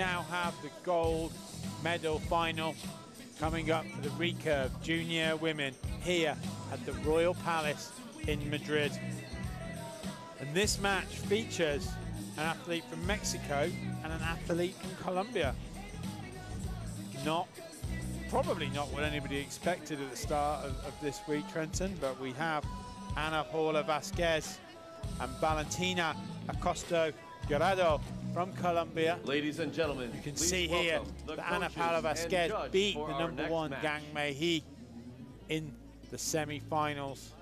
now have the gold medal final coming up for the recurve junior women here at the Royal Palace in Madrid. And this match features an athlete from Mexico and an athlete from Colombia. Not, probably not what anybody expected at the start of, of this week, Trenton, but we have Ana Paula Vazquez and Valentina Acosta Guerrero from Colombia. Ladies and gentlemen, you can see here that Ana Paula Vazquez beat the number one match. Gang Mei in the semi-finals.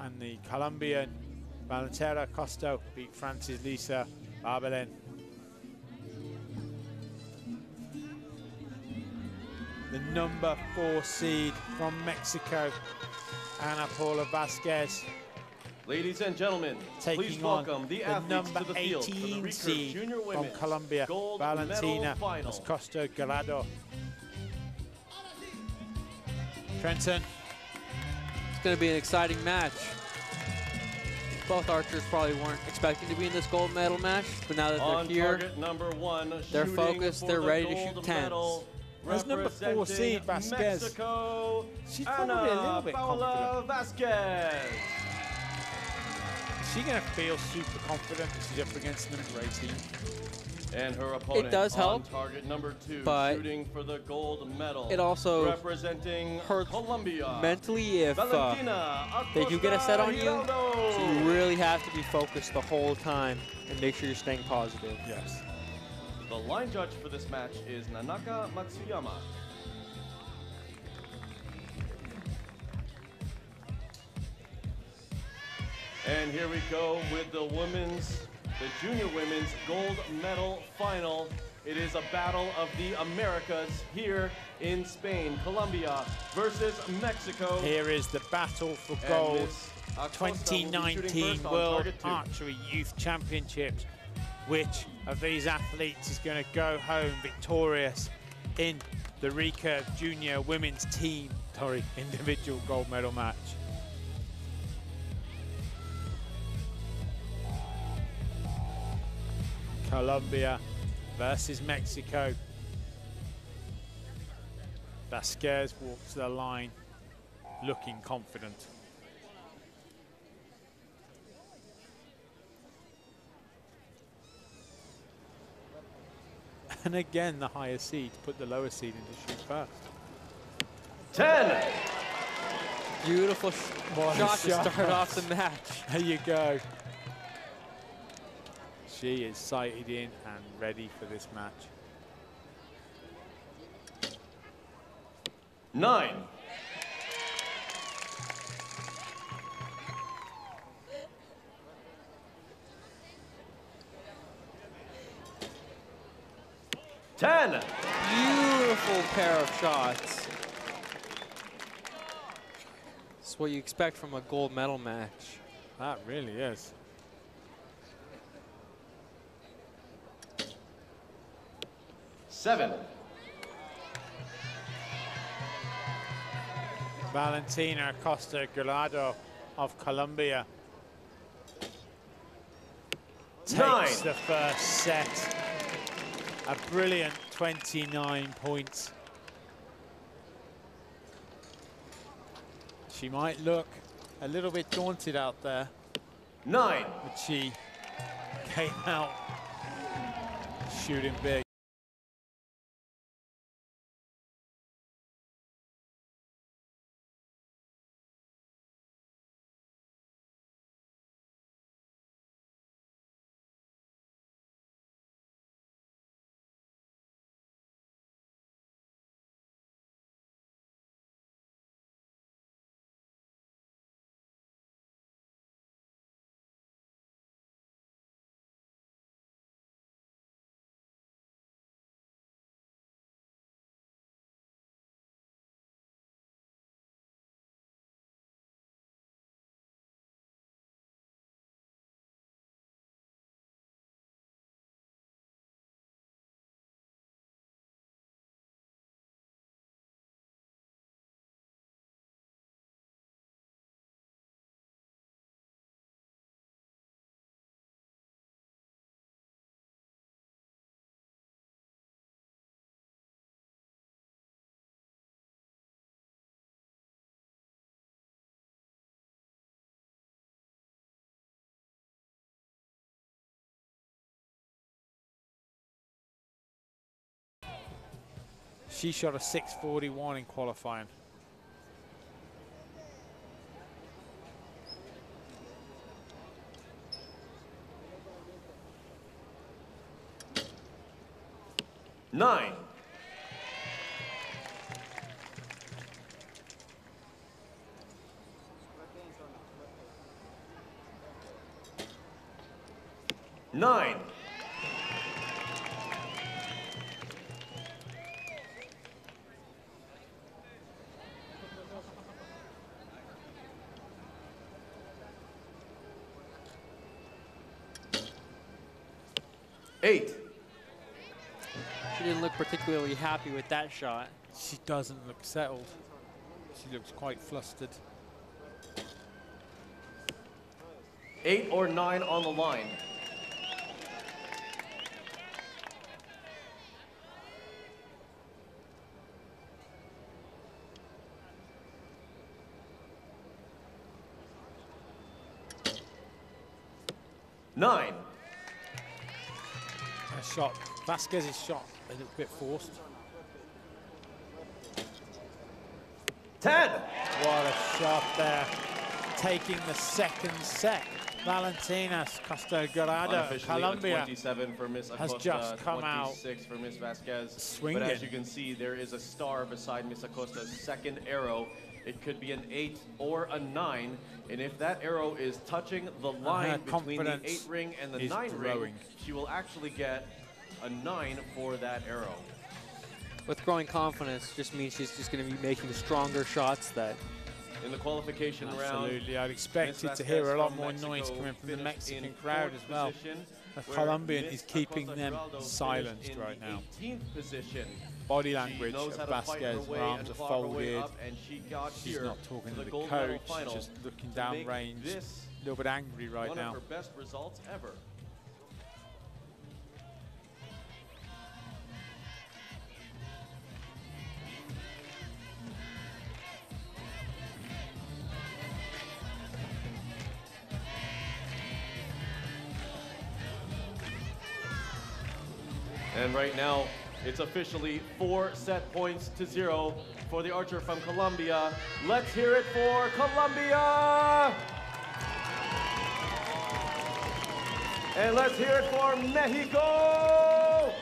And the Colombian Valentina Acosta beat France's Lisa Barbelin. The number four seed from Mexico, Ana Paula Vazquez, Ladies and gentlemen, taking please on welcome the, the number to the field the 18 seed junior from Colombia, Valentina medal. Costa Giraldo. Trenton, It's going to be an exciting match. Both archers probably weren't expecting to be in this gold medal match, but now that they're On here, number one, they're focused, they're the ready to shoot tens. medal, As number four seed, Vazquez. Mexico, She's probably a little Ana bit Paula Vazquez. Is she going to feel super confident that she's up against number 18? And her opponent it does on help, target number two, but shooting for the gold medal. it also representing hurts Colombia. mentally if uh, they do get a set on you. So you really have to be focused the whole time and make sure you're staying positive. Yes. The line judge for this match is Nanaka Matsuyama. And here we go with the women's, the junior women's gold medal final. It is a battle of the Americas here in Spain. Colombia versus Mexico. Here is the battle for gold. Miss Acosta will be shooting 2019 World. Archery Youth Championships. Which of these athletes is going to go home victorious in the recurve junior women's team, sorry, individual gold medal match? Colombia versus Mexico. Vazquez walks the line looking confident. And again, the higher seed put the lower seed into shoot first. 10. Beautiful sh What a shot to start off the match. There you go. She is sighted in and ready for this match. Nine. Ten. Beautiful pair of shots. It's what you expect from a gold medal match. That really is. Seven. Valentina Costa Giraldo of Colombia takes Nine. the first set. A brilliant 29 points. She might look a little bit daunted out there, Nine. but she came out shooting big. She shot a 641 in qualifying. Nine. Nine. Eight. She didn't look particularly happy with that shot. She doesn't look settled. She looks quite flustered. Eight or nine on the line. Nine. Her shot, Vazquez's shot, a little bit forced. Ten. What a shot there. Taking the second set. Valentinas Costa Dorado, Colombia. 27 for Miss has Acosta, just come out 26 for Miss Vazquez. swinging. But as you can see, there is a star beside Miss Acosta's second arrow. It could be an eight or a nine, and if that arrow is touching the line between the eight ring and the nine growing. ring, she will actually get a nine for that arrow. With growing confidence, just means she's just going to be making stronger shots that In the qualification round, Absolutely, I'd Miss expect to hear a lot more Mexico noise coming from the Mexican crowd as well. The Colombian is keeping Acosta them Giraldo silenced right the now. 18th position. Body language of to fight her Vazquez, her arms are claw her way folded. she got She's not talking to the the coach, she's just looking to down range. A little bit angry right one now. of her best results ever. And right now, it's officially four set points to zero for the archer from Colombia. Let's hear it for Colombia! And let's hear it for Mexico!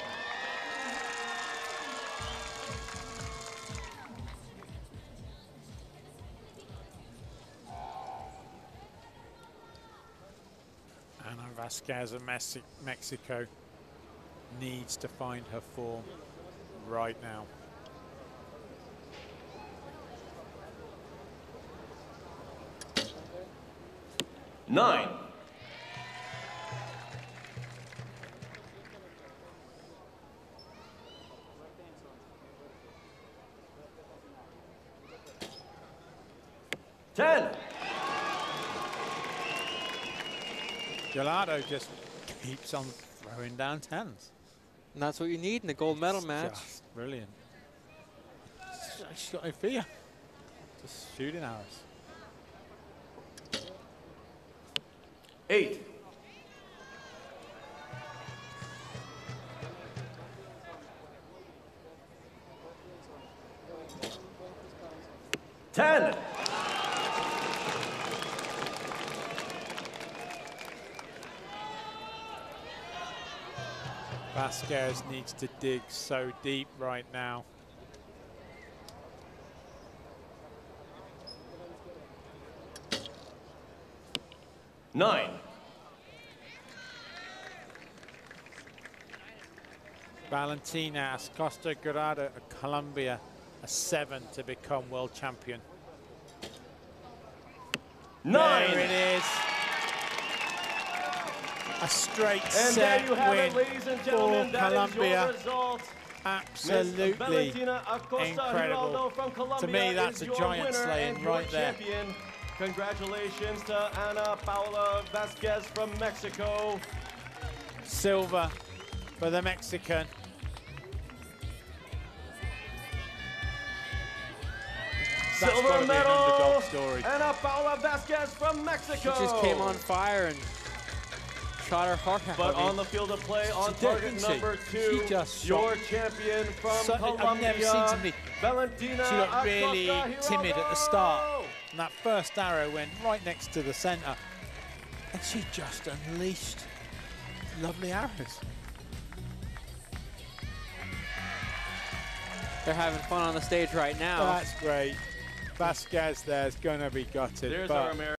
Ana Vazquez of Mexico needs to find her form right now. Nine. Ten. Giraldo just keeps on throwing down tens. And that's what you need in a gold medal match. Just brilliant. She's got no fear. Just shooting arrows. Eight. Ten. Vazquez needs to dig so deep right now. Nine. Valentina Costa Guerrero of Colombia, a seven to become world champion. Nine. There it is. A straight And set there you have win it, ladies and gentlemen. for That is your Colombia. Absolutely Valentina Acosta incredible. Colombia me, that's a giant slaying right there. Congratulations to Ana Paula Vazquez from Mexico. silver for the Mexican. That's Silver gotta be an medal. Ana Paula Vazquez from Mexico. She just came on fire and shot her heart out. But on the field of play, on did, target didn't number two, She just your shot. champion from So- Colombia, I've never seen somebody- Valentina She looked really timid at the start. And that first arrow went right next to the centre. And she just unleashed lovely arrows. They're having fun on the stage right now. That's great. Vazquez there's going to be gutted. There's but our American.